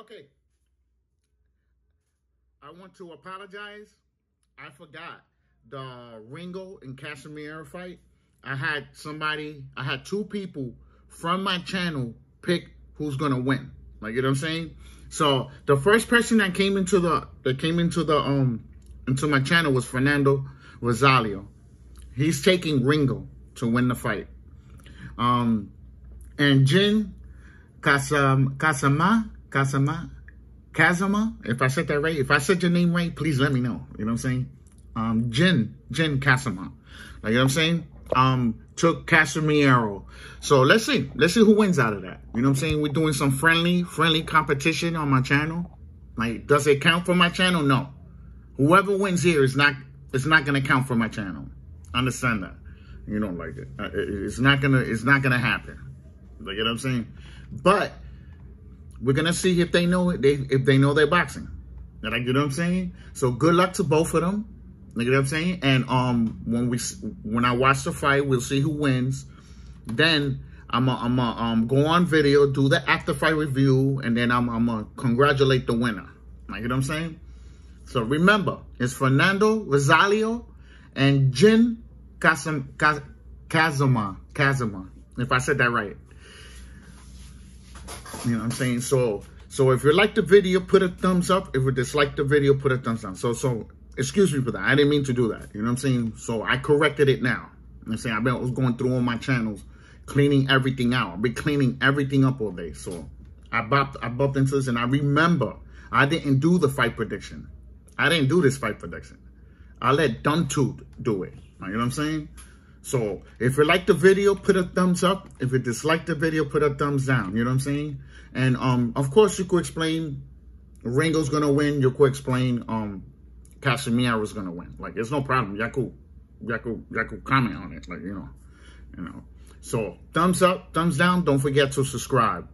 Okay. I want to apologize. I forgot the Rigo and Casimero fight. I had somebody, I had two people from my channel pick who's gonna win. Like you know what I'm saying? So the first person that came into the that came into the um into my channel was Fernando Rosario. He's taking Rigo to win the fight. Um and Jin Kasam Kasama Kasama Kazama, if I said that right, if I said your name right, please let me know. You know what I'm saying? Um, Jin, Jin Kasama. Like, you know what I'm saying? Um, took Casimero. So let's see. Let's see who wins out of that. You know what I'm saying? We're doing some friendly, friendly competition on my channel. Like, does it count for my channel? No. Whoever wins here is not, it's not going to count for my channel. Understand that. You don't like it. Uh, it's not going to, it's not going to happen. Like, you know what I'm saying? But, we're gonna see if they know. They if they know they're boxing. Like you know what I'm saying. So good luck to both of them. You know what I'm saying. And um, when we when I watch the fight, we'll see who wins. Then I'm a, I'm a, um go on video, do the after fight review, and then I'm I'm gonna congratulate the winner. Like you know what I'm saying. So remember, it's Fernando Rosario and Jin Kazama Kazama. If I said that right. You know what I'm saying? So, so if you like the video, put a thumbs up. If you dislike the video, put a thumbs down. So, so excuse me for that. I didn't mean to do that. You know what I'm saying? So I corrected it now. I'm saying I've been I was going through all my channels, cleaning everything out. I've been cleaning everything up all day. So I bopped I bumped into this, and I remember I didn't do the fight prediction. I didn't do this fight prediction. I let Duntooth do it. You know what I'm saying? So if you like the video, put a thumbs up. If you dislike the video, put a thumbs down. You know what I'm saying? And um, of course, you could explain Rigo's gonna win. You could explain um, Casimero's gonna win. Like, it's no problem. Y'all could, y'all could, y'all could comment on it. Like, you know, you know. So thumbs up, thumbs down. Don't forget to subscribe.